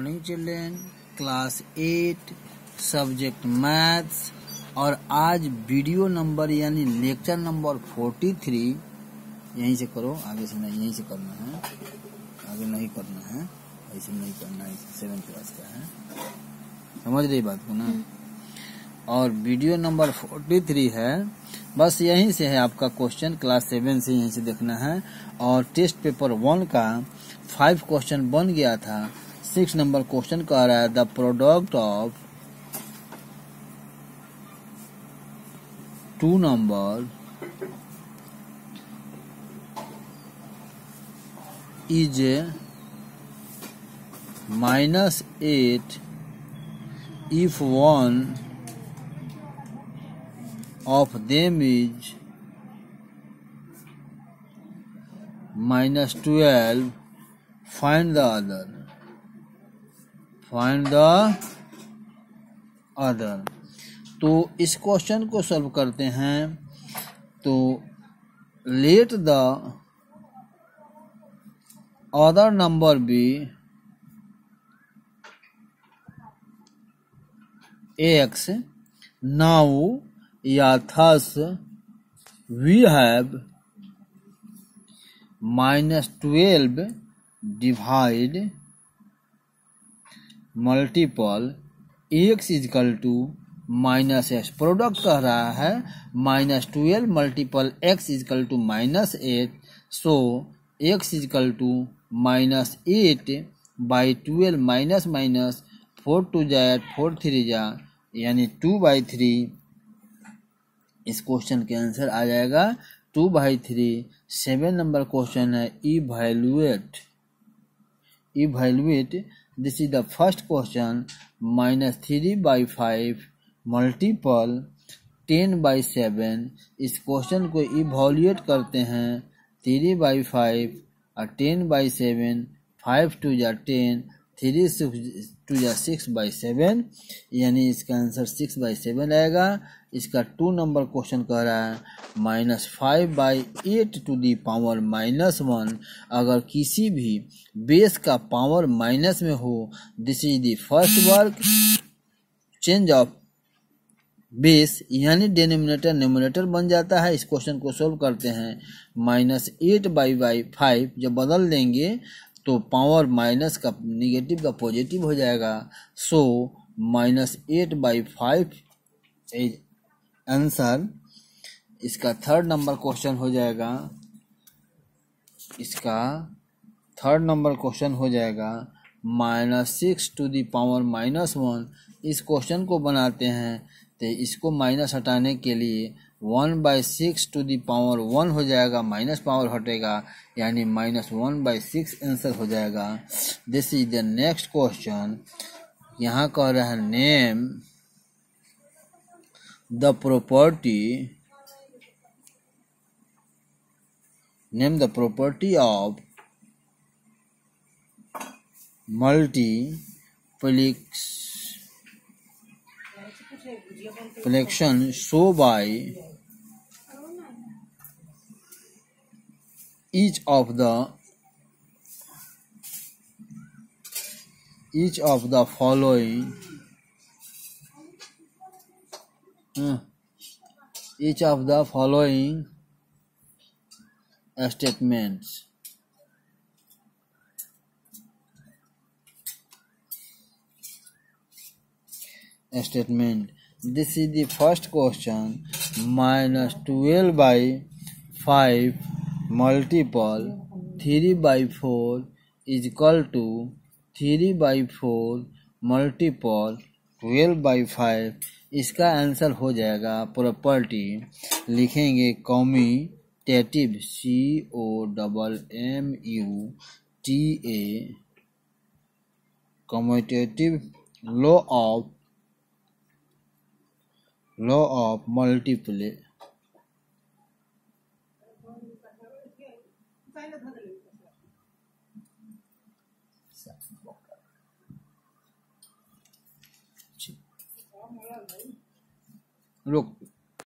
Morning children class eight subject maths और आज video number यानी लेक्चर नंबर फोर्टी थ्री यहीं से करो आगे से नहीं यहीं से करना है। आगे नहीं करना है। ऐसे नहीं करना है सेवन क्लास का है। समझ रही बात को ना? और वीडियो नंबर फोर्टी थ्री है। बस यहीं से है आपका क्वेश्चन क्लास सेवन से यहीं से देखना है। और टेस्ट पेपर वन का फाइव क्वेश्चन बन गया था। सिक्स नंबर क्वेश्चन कह रहा है the product of two number is minus eight if one of them is minus 12 find the other. Find the other. तो इस क्वेश्चन को सॉल्व करते हैं। तो let the other number be x now या thus we have minus 12 divide multiple x is equal to minus x product कह रहा है minus twelve multiple x is equal to minus eight so x is equal to minus eight by twelve minus minus four two जा four three जा, यानी two by three इस question के answer आ जाएगा two by three seven number question है evaluate evaluate this is the first question minus three by five multiple ten by seven इस question को इवॉल्यूट करते हैं थ्री बाई फाइव और ten by seven five two या ten three six two या six by seven यानी इसका answer six by seven आएगा। इसका टू नंबर क्वेश्चन कह रहा है minus five by eight to the power minus one अगर किसी भी बेस का पावर माइनस में हो this is the first work change of base यानी डेनोमिनेटर न्यूमिनेटर बन जाता है। इस क्वेश्चन को सोल्व करते हैं minus eight by by five जब बदल देंगे तो पावर माइनस का निगेटिव का पॉजिटिव हो जाएगा। So minus eight by five is answer इसका थर्ड नंबर क्वेश्चन हो जाएगा। इसका थर्ड नंबर क्वेश्चन हो जाएगा। Minus six to the power minus one इस क्वेश्चन को बनाते हैं। तो इसको माइनस हटाने के लिए one by six to the power one हो जाएगा, माइनस पावर हटेगा, यानी minus one by six answer हो जाएगा। This is the next question यहाँ कह रहा है name the property name the property of multiplication show by each of the each of the following uh, each of the following statements. Statement this is the first question minus twelve by five multiple three by four is equal two three by four multiple twelve by five इसका answer हो जाएगा property लिखेंगे commutative C O double M U T A commutative law of law of multiply रुक